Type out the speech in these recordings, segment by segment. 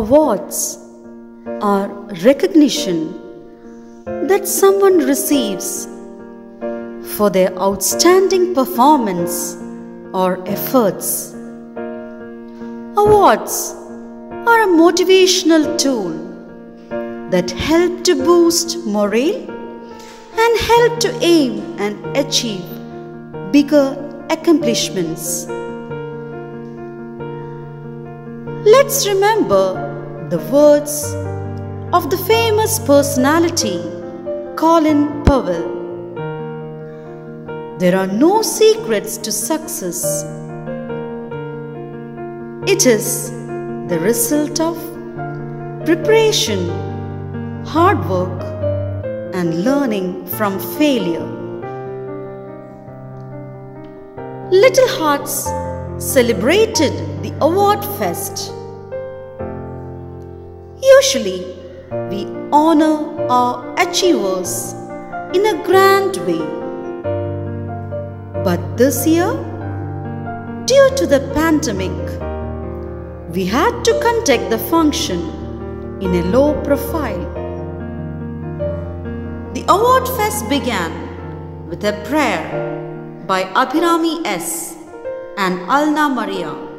Awards are recognition that someone receives for their outstanding performance or efforts. Awards are a motivational tool that help to boost morale and help to aim and achieve bigger accomplishments. Let's remember the words of the famous personality Colin Powell. There are no secrets to success. It is the result of preparation, hard work, and learning from failure. Little Hearts celebrated the award fest. Usually, we honor our achievers in a grand way. But this year, due to the pandemic, we had to conduct the function in a low profile. The award fest began with a prayer by Abhirami S. and Alna Maria.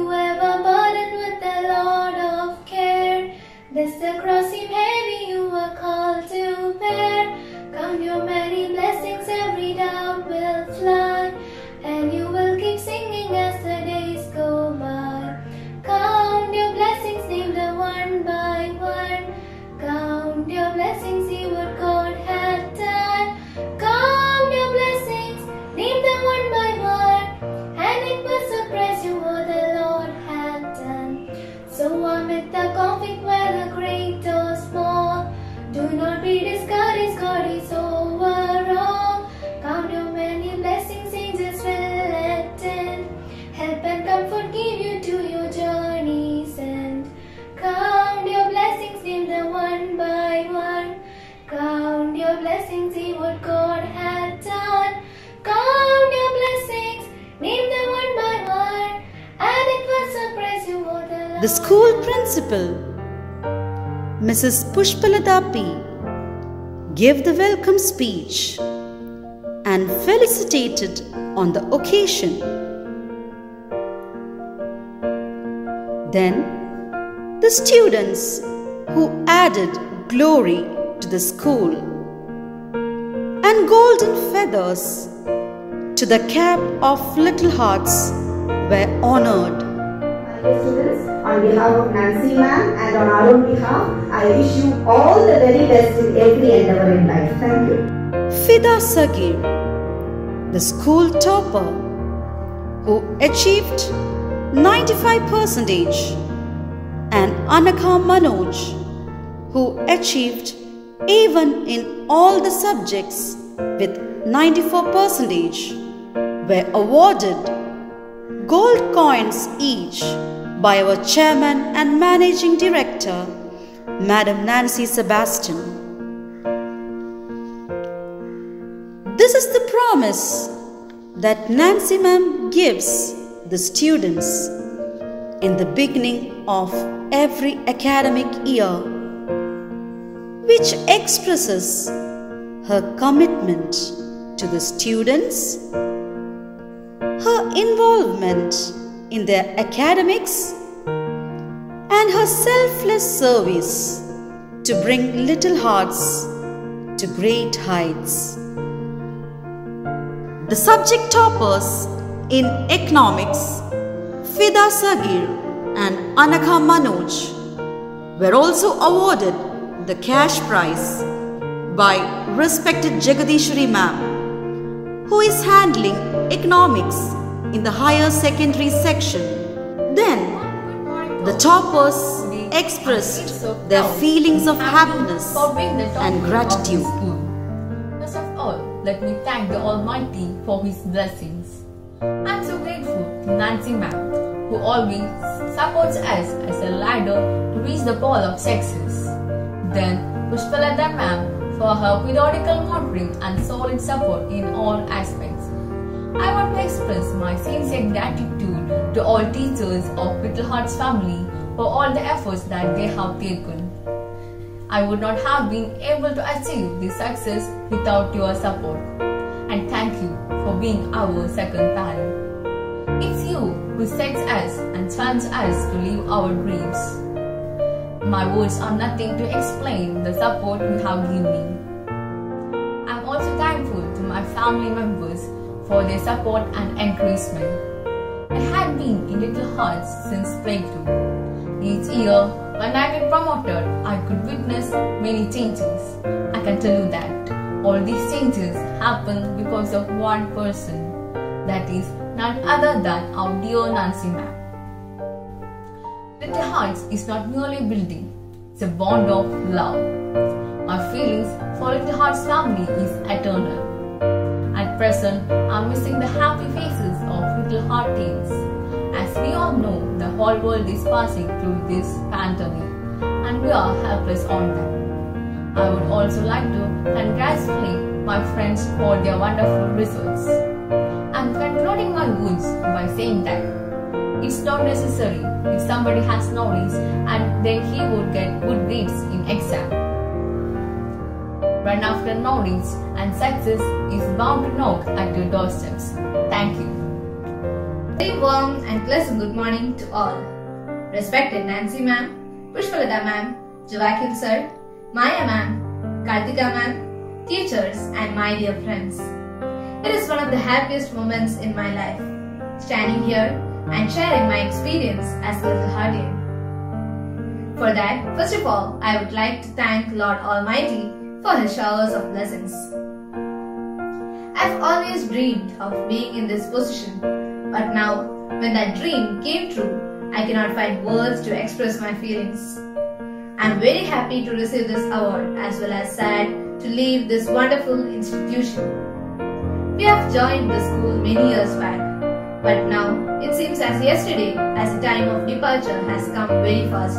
You ever burdened with the Lord of care? Does the cross the school principal, Mrs. Pushpalata P, gave the welcome speech and felicitated on the occasion. Then, the students who added glory to the school and golden feathers to the cap of Little Hearts were honored. Students, on behalf of Nancy ma'am and on our own behalf, I wish you all the very best in every endeavor in life. Thank you. Fida Sagir, the school topper, who achieved 95%, and Anaka Manoj, who achieved A1 in all the subjects with 94%, were awarded gold coins each by our chairman and managing director, Madam Nancy Sebastian. This is the promise that Nancy Ma'am gives the students in the beginning of every academic year, which expresses her commitment to the students, her involvement in their academics, and her selfless service to bring little hearts to great heights. The subject toppers in economics, Fida Sagir and Anaka Manoj, were also awarded the cash prize by respected Jagadishri ma'am, who is handling economics in the higher secondary section. Then the toppers expressed their feelings of happiness and gratitude. First of all, let me thank the Almighty for His blessings. I'm so grateful to Nancy Ma'am, who always supports us as a ladder to reach the pole of success. Then, Pushpalata Ma'am for her periodical monitoring and solid support in all aspects. I want to express my sincere gratitude to all teachers of Little Hearts family for all the efforts that they have taken. I would not have been able to achieve this success without your support. And thank you for being our second parent. It's you who sets us and challenge us to live our dreams. My words are nothing to explain the support you have given me. I'm also thankful to my family members for their support and encouragement. I had been in Little Hearts since playgroup. Each year, when I get promoted, I could witness many changes. I can tell you that all these changes happen because of one person. That is none other than our dear Nancy Little Hearts is not merely building, it's a bond of love. My feelings for Little Hearts family is eternal. At present, I'm missing the happy faces of Little Heart teens. As we all know, the whole world is passing through this pandemic and we are helpless on that. I would also like to congratulate my friends for their wonderful results. I'm concluding my words by saying that it's not necessary if somebody has knowledge and then he would get good grades in exam. Run after knowledge and success is bound to knock at your doorsteps. Thank you. Very warm and pleasant good morning to all. Respected Nancy ma'am, Pushpalata ma'am, Joachim sir, Maya ma'am, Kartika ma'am, teachers and my dear friends. It is one of the happiest moments in my life, standing here and sharing my experience as little Hardian. For that, first of all, I would like to thank Lord Almighty for His showers of blessings. I've always dreamed of being in this position, but now, when that dream came true, I cannot find words to express my feelings. I'm very happy to receive this award as well as sad to leave this wonderful institution. We have joined the school many years back, but now it seems as yesterday as the time of departure has come very fast.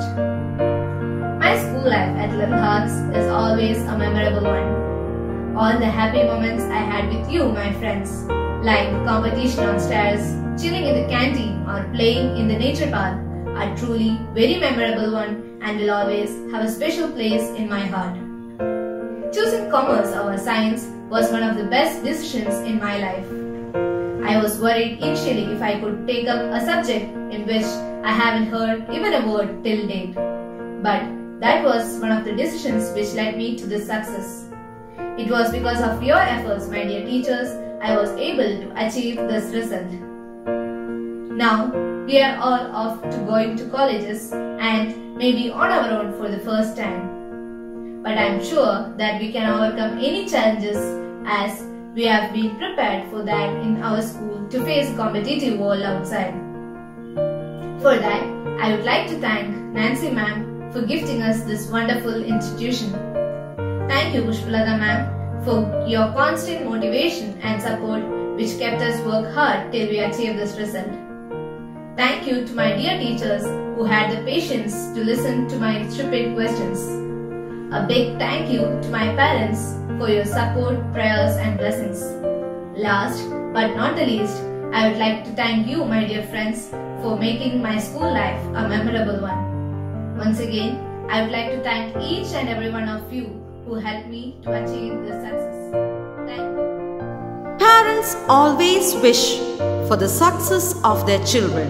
My school life at Little is always a memorable one. All the happy moments I had with you, my friends, like competition on stairs, chilling in the canteen, or playing in the nature park, are truly very memorable one and will always have a special place in my heart. Choosing commerce over science was one of the best decisions in my life. I was worried initially if I could take up a subject in which I haven't heard even a word till date. But that was one of the decisions which led me to this success. It was because of your efforts, my dear teachers, I was able to achieve this result. Now, we are all off to going to colleges and maybe on our own for the first time. But I am sure that we can overcome any challenges as we have been prepared for that in our school to face competitive world outside. For that, I would like to thank Nancy ma'am for gifting us this wonderful institution. Thank you Pushpalata ma'am for your constant motivation and support which kept us work hard till we achieved this result. Thank you to my dear teachers who had the patience to listen to my stupid questions. A big thank you to my parents for your support, prayers and blessings. Last but not the least, I would like to thank you my dear friends for making my school life a memorable one. Once again, I would like to thank each and every one of you who helped me to achieve this success. Thank you. Parents always wish for the success of their children.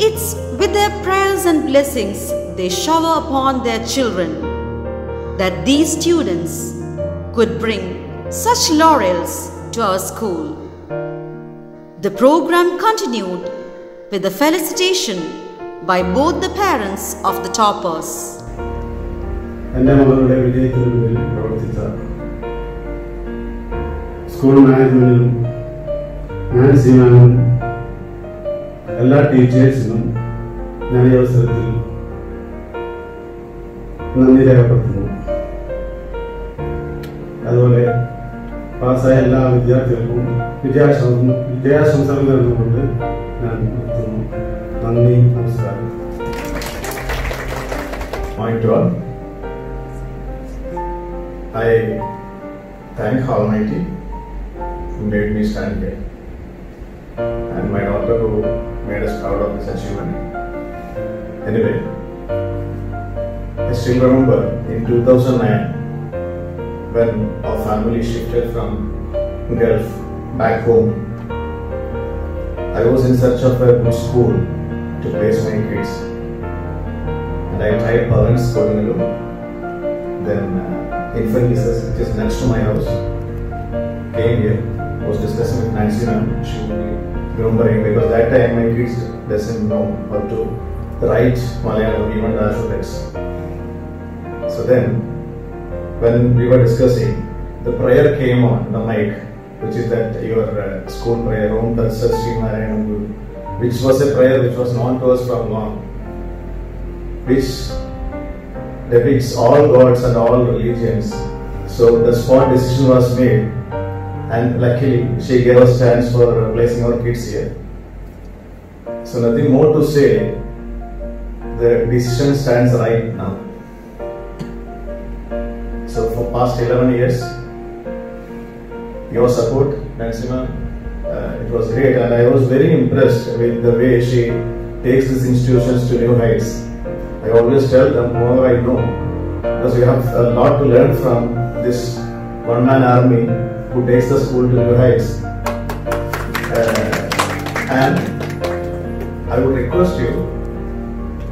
It's with their prayers and blessings they shower upon their children that these students could bring such laurels to our school. The program continued with the felicitation by both the parents of the toppers. എൻ്റെ മകളുടെ വിജയത്തിനു മുന്നിൽ പ്രവർത്തിച്ച school മാനേജ്മെന്റിനും Nancy മാമും എല്ലാ ടീച്ചേഴ്സിനും ഞാൻ ഈ അവസരത്തിൽ നന്ദി രേഖപ്പെടുത്തുന്നു അതുപോലെ പാസ്സായ എല്ലാ വിദ്യാർത്ഥികൾക്കും വിജയാശംസ വിജയാശംസകൾ നേർന്നുകൊണ്ട് ഞാൻ നിർത്തുന്നു നന്ദി നമസ്കാരം Morning to all. I thank Almighty who made me stand here and my daughter who made us proud of this achievement. Anyway, I still remember in 2009 when our family shifted from Gulf back home. I was in search of a good school to place my kids and I tried Parents Kodungallur. Then uh, Infant Jesus, which is next to my house, came here, was discussing with Nancy ma'am. She remembering because that time my kids doesn't know how to write Malayalam, even the alphabets. So then, when we were discussing, the prayer came on the mic, which is that your uh, school prayer, Om Tat Sat which was a prayer which was known to us from long which depicts all gods and all religions. So the spot decision was made, and luckily she gave us chance for placing our kids here. So nothing more to say. The decision stands right now. For past 11 years, your support, ma'am, uh, it was great, and I was very impressed with the way she takes these institutions to new heights. I always tell them more I know because we have a lot to learn from this one man army who takes the school to new heights. Uh, and I would request you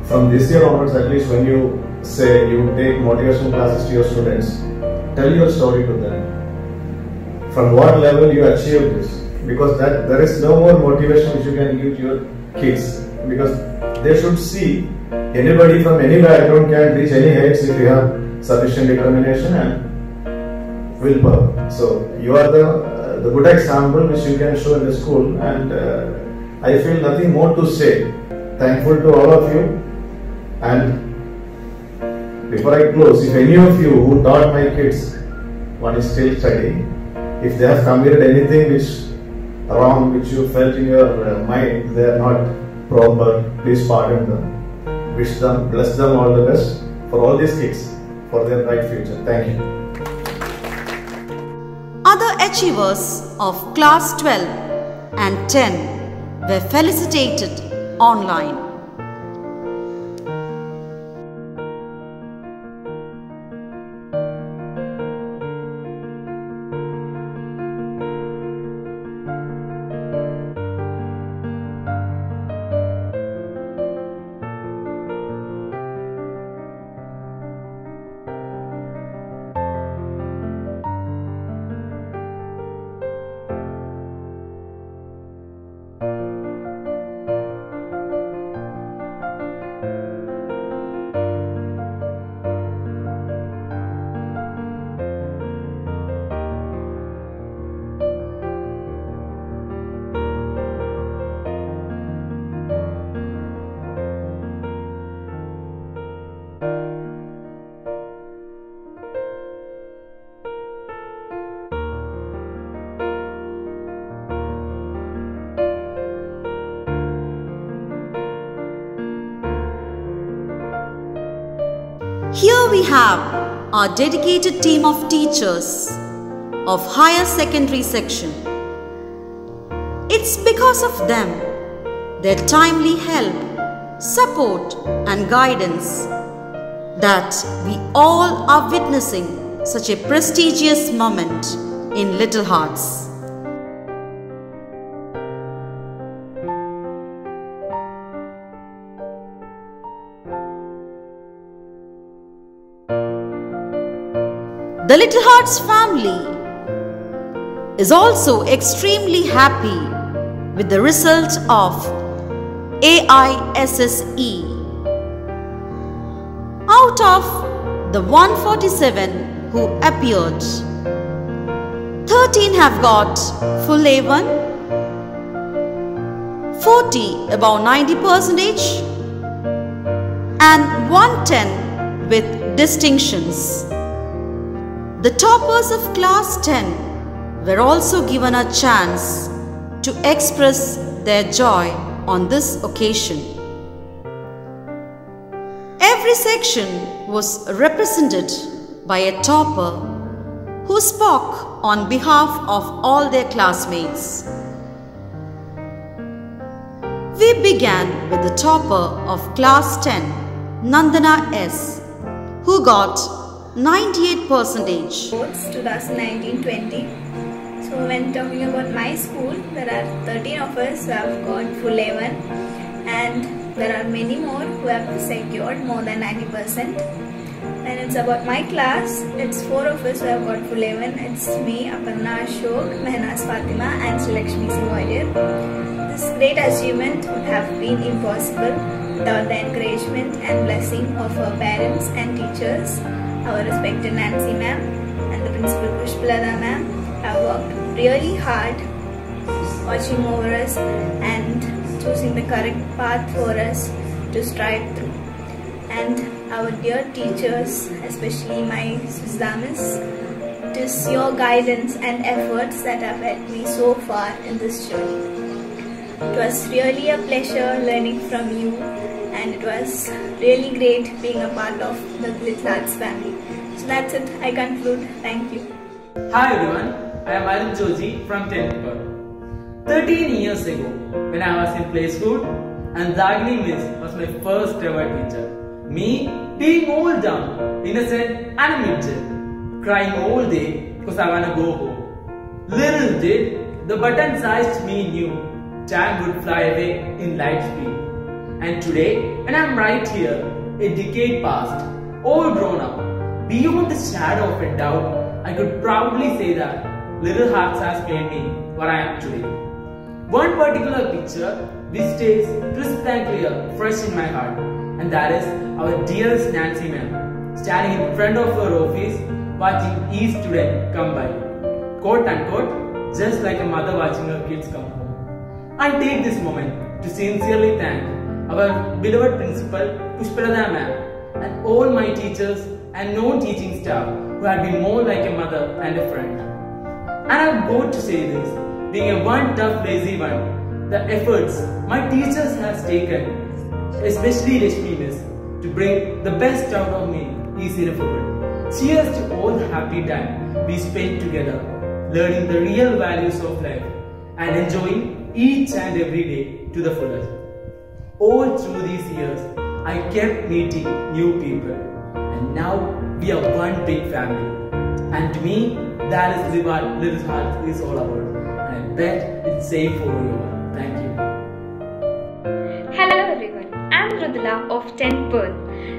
from this year onwards, at least when you say you take motivational classes to your students, tell your story to them. From what level you achieved this, because that there is no more motivation which you can give to your kids because they should see anybody from any background can reach any heights if you have sufficient determination and willpower. So you are the uh, the good example which you can show in the school, and uh, I feel nothing more to say. Thankful to all of you, and before I close, if any of you who taught my kids, one is still studying, if they have committed anything which wrong, which you felt in your uh, mind, they are not proper, please pardon them. Wish them, bless them all the best for all these kids, for their bright future. Thank you. Other achievers of class 12 and 10 were felicitated online. Have our dedicated team of teachers of higher secondary section. It's because of them, their timely help, support and guidance that we all are witnessing such a prestigious moment in Little Hearts. The Little Hearts family is also extremely happy with the result of AISSE. Out of the 147 who appeared, 13 have got full A1 40 above 90 percentage, and 110 with distinctions. The toppers of class 10 were also given a chance to express their joy on this occasion. Every section was represented by a topper who spoke on behalf of all their classmates. We began with the topper of class 10, Nandana S, who got 98 percentage. sports 2019-20. So when talking about my school, there are 13 of us who have got full A1 and there are many more who have secured more than 90%. And it's about my class, it's 4 of us who have got full A1. It's me, Aparna Ashok, Mehnaz Fatima and Srilakshmi Singh. This great achievement would have been impossible without the encouragement and blessing of our parents and teachers our respected Nancy ma'am and the principal Pushpalata ma'am have worked really hard watching over us and choosing the correct path for us to strive through. And our dear teachers, especially my Suzamis, it is your guidance and efforts that have helped me so far in this journey. It was really a pleasure learning from you and it was really great being a part of the Arts family. So that's it. I conclude. Thank you. Hi everyone, I am Arun Joji from Tenpur. 13 years ago, when I was in play school, and Dagni Miss was my first ever teacher. Me being all down, innocent and midget, crying all day because I wanna go home. Little did the button-sized me knew time would fly away in light speed. And today, when I'm right here, a decade past, all grown up, beyond the shadow of a doubt, I could proudly say that Little Hearts has made me what I am today. One particular picture which stays crisp and clear, fresh in my heart, and that is our dearest Nancy ma'am, standing in front of her office, watching each student come by, quote unquote, just like a mother watching her kids come home. I take this moment to sincerely thank our beloved principal Pushpalata ma'am and all my teachers and non-teaching staff who have been more like a mother and a friend. And I'm bold to say this, being a one tough lazy one, the efforts my teachers has taken, especially Rashmi Miss, to bring the best out of me is ineffable. Cheers to all the happy time we spent together, learning the real values of life and enjoying each and every day to the fullest. All through these years, I kept meeting new people, and now we are one big family. And to me, that is what Little Heart is all about. And I bet it's safe for you all. Thank you. Hello everyone, I'm Rudula of 10 Pearl.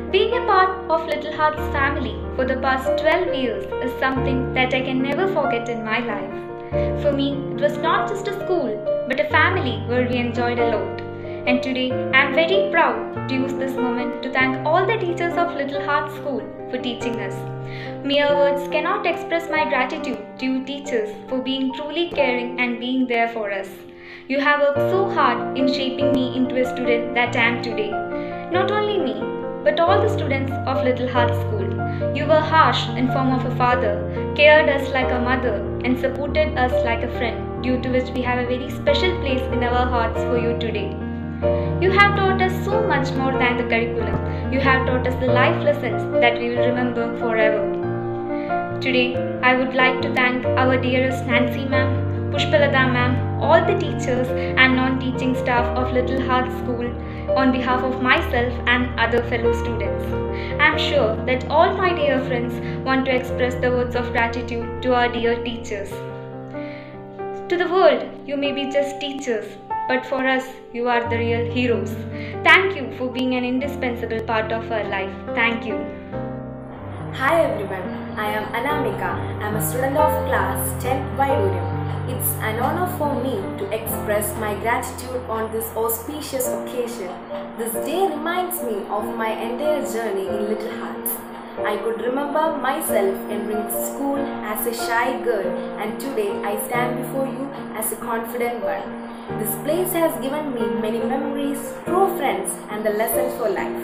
Being a part of Little Hearts family for the past 12 years is something that I can never forget in my life. For me, it was not just a school, but a family where we enjoyed a lot. And today, I'm very proud to use this moment to thank all the teachers of Little Heart School for teaching us. Mere words cannot express my gratitude to you teachers for being truly caring and being there for us. You have worked so hard in shaping me into a student that I am today. Not only me, but all the students of Little Heart School. You were harsh in form of a father, cared us like a mother, and supported us like a friend, due to which we have a very special place in our hearts for you today. You have taught us so much more than the curriculum. You have taught us the life lessons that we will remember forever. Today, I would like to thank our dearest Nancy ma'am, Pushpalata ma'am, all the teachers and non-teaching staff of Little Heart School on behalf of myself and other fellow students. I am sure that all my dear friends want to express the words of gratitude to our dear teachers. To the world, you may be just teachers, but for us, you are the real heroes. Thank you for being an indispensable part of our life. Thank you. Hi everyone, I am Anamika. I am a student of class 10th Vaiduriam. It's an honor for me to express my gratitude on this auspicious occasion. This day reminds me of my entire journey in Little Hearts. I could remember myself entering school as a shy girl and today I stand before you as a confident one. This place has given me many memories, true friends and the lessons for life.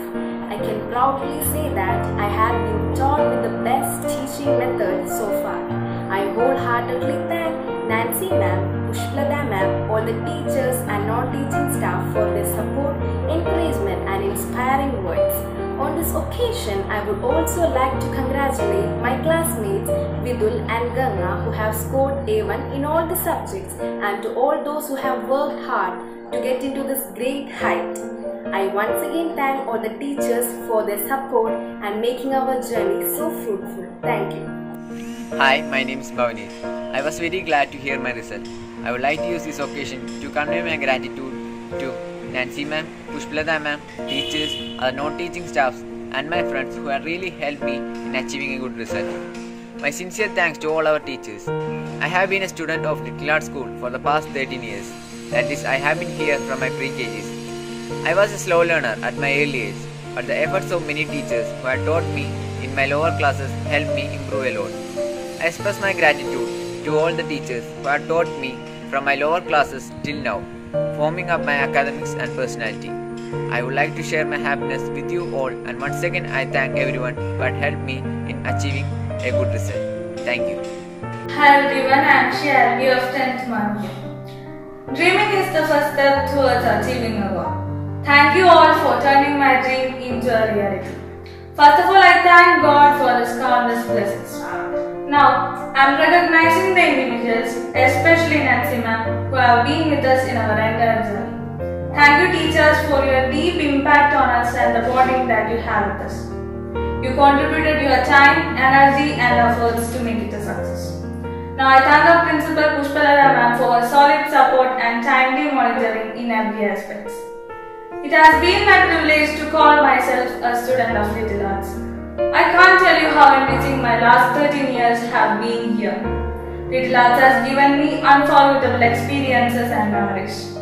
I can proudly say that I have been taught with the best teaching method so far. I wholeheartedly thank Nancy ma'am, Pushpalata ma'am, all the teachers and non-teaching staff for their support, encouragement and inspiring words. On this occasion, I would also like to congratulate my classmates Vidul and Ganga who have scored A1 in all the subjects and to all those who have worked hard to get into this great height. I once again thank all the teachers for their support and making our journey so fruitful. Thank you. Hi, my name is Bhavani. I was very glad to hear my result. I would like to use this occasion to convey my gratitude to Nancy ma'am, Pushpalata ma'am, teachers, other non-teaching staffs and my friends who have really helped me in achieving a good result. My sincere thanks to all our teachers. I have been a student of Little School for the past 13 years. That is, I have been here from my pre-KGs. I was a slow learner at my early age, but the efforts of many teachers who had taught me in my lower classes helped me improve a lot. I express my gratitude to all the teachers who have taught me from my lower classes till now, forming up my academics and personality. I would like to share my happiness with you all and once again I thank everyone who had helped me in achieving a good result. Thank you. Hi everyone, I am Shelby of 10th month. Dreaming is the first step towards achieving a goal. Thank you all for turning my dream into a reality. First of all, I thank God for His countless blessings. Now, I am recognizing the individuals, especially Nancy ma'am, who have been with us in our entire journey. Thank you teachers for your deep impact on us and the bonding that you have with us. You contributed your time, energy and efforts to make it a success. Now I thank our principal Pushpalata ma'am for her solid support and timely monitoring in every aspect. It has been my privilege to call myself a student of Little Hearts. I can't tell you how enriching my last 13 years have been here. Little has given me unforgettable experiences and memories.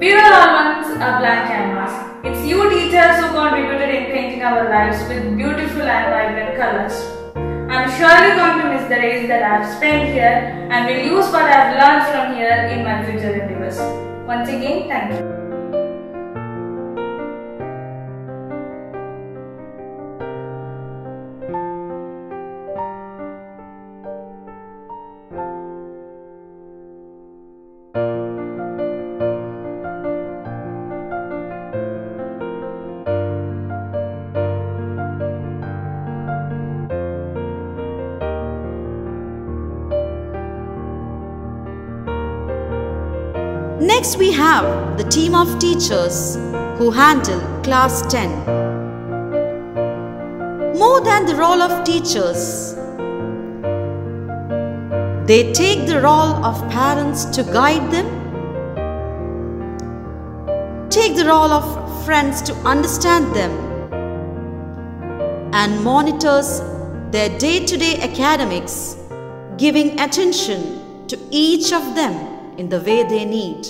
We were all once a blank canvas. It's you teachers who contributed in painting our lives with beautiful and vibrant colors. I'm surely going to miss the days that I've spent here and will use what I've learned from here in my future endeavors. Once again, thank you. Next, we have the team of teachers who handle class 10. More than the role of teachers, they take the role of parents to guide them, take the role of friends to understand them, and monitors their day to day academics, giving attention to each of them in the way they need.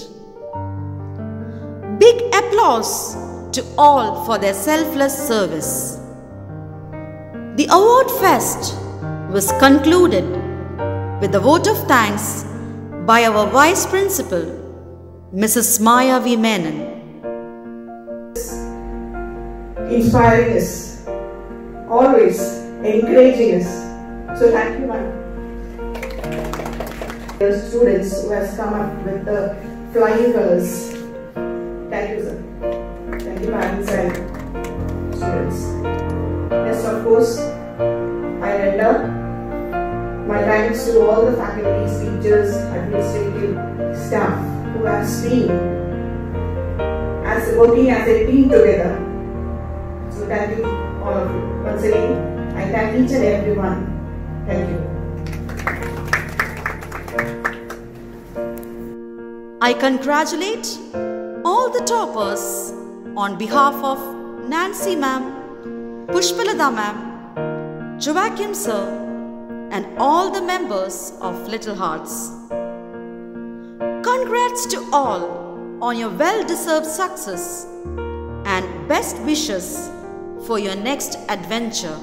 Big applause to all for their selfless service. The award fest was concluded with a vote of thanks by our Vice Principal, Mrs. Maya V. Menon. inspiring us, always encouraging us. So thank you, ma'am. The students who has come up with the flying colors. Thank you, sir. Thank you, parents and students. Yes, of course, I render my thanks to all the faculties, teachers, administrative staff who have been as working as a team together. So thank you all of you. Once again, I thank each and everyone. Thank you. I congratulate the toppers on behalf of Nancy ma'am, Pushpalata ma'am, Joachim sir, and all the members of Little Hearts. Congrats to all on your well deserved success and best wishes for your next adventure.